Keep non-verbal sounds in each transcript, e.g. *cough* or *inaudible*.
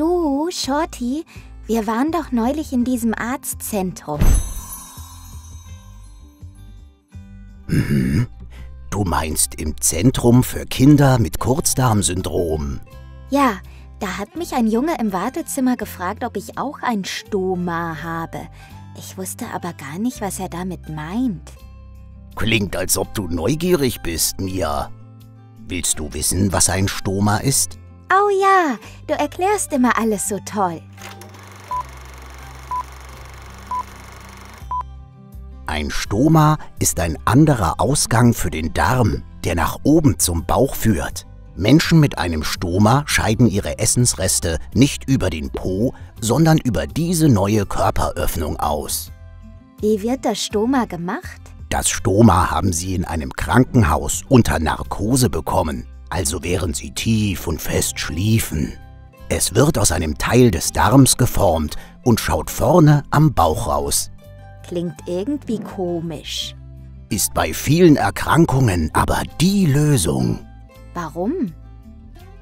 Du, Shorty, wir waren doch neulich in diesem Arztzentrum. Mhm. Du meinst im Zentrum für Kinder mit Kurzdarmsyndrom. Ja, da hat mich ein Junge im Wartezimmer gefragt, ob ich auch ein Stoma habe. Ich wusste aber gar nicht, was er damit meint. Klingt, als ob du neugierig bist, Mia. Willst du wissen, was ein Stoma ist? Oh ja, du erklärst immer alles so toll. Ein Stoma ist ein anderer Ausgang für den Darm, der nach oben zum Bauch führt. Menschen mit einem Stoma scheiden ihre Essensreste nicht über den Po, sondern über diese neue Körperöffnung aus. Wie wird das Stoma gemacht? Das Stoma haben sie in einem Krankenhaus unter Narkose bekommen, also während sie tief und fest schliefen. Es wird aus einem Teil des Darms geformt und schaut vorne am Bauch raus. Klingt irgendwie komisch. Ist bei vielen Erkrankungen aber die Lösung. Warum?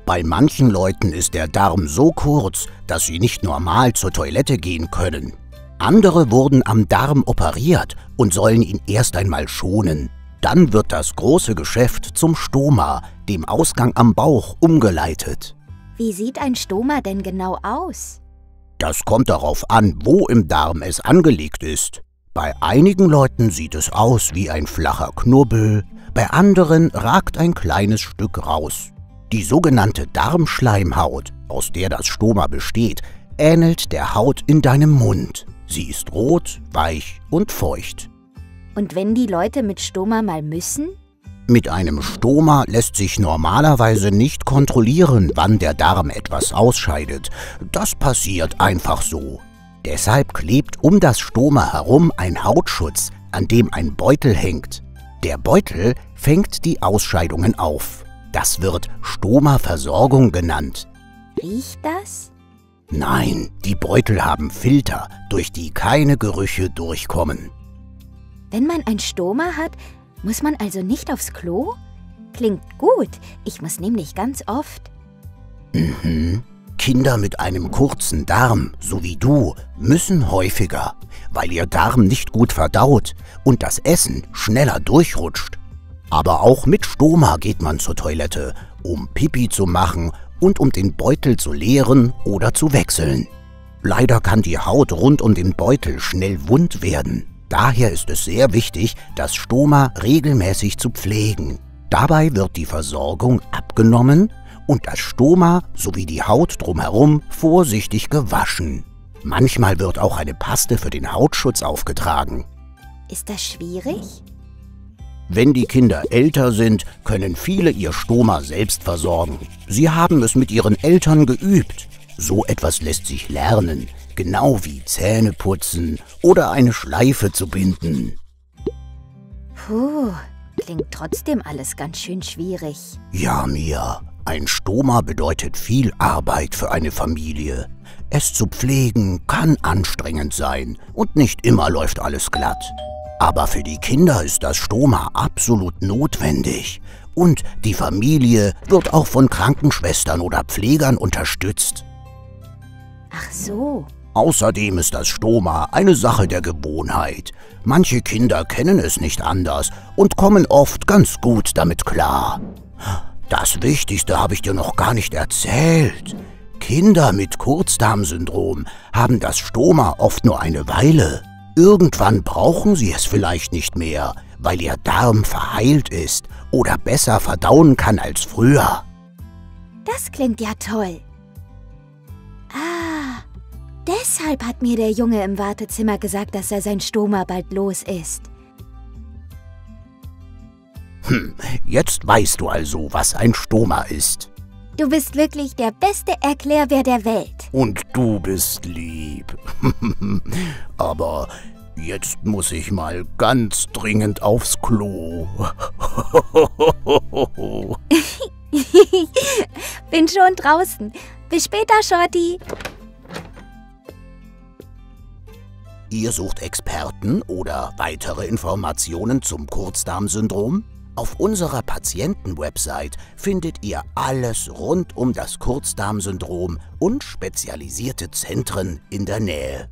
Bei manchen Leuten ist der Darm so kurz, dass sie nicht normal zur Toilette gehen können. Andere wurden am Darm operiert und sollen ihn erst einmal schonen. Dann wird das große Geschäft zum Stoma, dem Ausgang am Bauch, umgeleitet. Wie sieht ein Stoma denn genau aus? Das kommt darauf an, wo im Darm es angelegt ist. Bei einigen Leuten sieht es aus wie ein flacher Knubbel, bei anderen ragt ein kleines Stück raus. Die sogenannte Darmschleimhaut, aus der das Stoma besteht, ähnelt der Haut in deinem Mund. Sie ist rot, weich und feucht. Und wenn die Leute mit Stoma mal müssen? Mit einem Stoma lässt sich normalerweise nicht kontrollieren, wann der Darm etwas ausscheidet. Das passiert einfach so. Deshalb klebt um das Stoma herum ein Hautschutz, an dem ein Beutel hängt. Der Beutel fängt die Ausscheidungen auf. Das wird Stoma-Versorgung genannt. Riecht das? Nein, die Beutel haben Filter, durch die keine Gerüche durchkommen. Wenn man ein Stoma hat, muss man also nicht aufs Klo? Klingt gut, ich muss nämlich ganz oft. Mhm. Kinder mit einem kurzen Darm, so wie du, müssen häufiger, weil ihr Darm nicht gut verdaut und das Essen schneller durchrutscht. Aber auch mit Stoma geht man zur Toilette, um Pipi zu machen und um den Beutel zu leeren oder zu wechseln. Leider kann die Haut rund um den Beutel schnell wund werden. Daher ist es sehr wichtig, das Stoma regelmäßig zu pflegen. Dabei wird die Versorgung abgenommen und das Stoma sowie die Haut drumherum vorsichtig gewaschen. Manchmal wird auch eine Paste für den Hautschutz aufgetragen. Ist das schwierig? Wenn die Kinder älter sind, können viele ihr Stoma selbst versorgen. Sie haben es mit ihren Eltern geübt. So etwas lässt sich lernen, genau wie Zähne putzen oder eine Schleife zu binden. Puh, klingt trotzdem alles ganz schön schwierig. Ja, Mia, ein Stoma bedeutet viel Arbeit für eine Familie. Es zu pflegen kann anstrengend sein und nicht immer läuft alles glatt. Aber für die Kinder ist das Stoma absolut notwendig. Und die Familie wird auch von Krankenschwestern oder Pflegern unterstützt. Ach so. Außerdem ist das Stoma eine Sache der Gewohnheit. Manche Kinder kennen es nicht anders und kommen oft ganz gut damit klar. Das Wichtigste habe ich dir noch gar nicht erzählt. Kinder mit Kurzdarmsyndrom haben das Stoma oft nur eine Weile. Irgendwann brauchen sie es vielleicht nicht mehr, weil ihr Darm verheilt ist oder besser verdauen kann als früher. Das klingt ja toll. Deshalb hat mir der Junge im Wartezimmer gesagt, dass er sein Stoma bald los ist. Hm, jetzt weißt du also, was ein Stoma ist. Du bist wirklich der beste Erklärbär der Welt. Und du bist lieb. *laughs* Aber jetzt muss ich mal ganz dringend aufs Klo. *laughs* *laughs* Bin schon draußen. Bis später, Shorty. Ihr sucht Experten oder weitere Informationen zum Kurzdarmsyndrom? Auf unserer Patientenwebsite findet ihr alles rund um das Kurzdarmsyndrom und spezialisierte Zentren in der Nähe.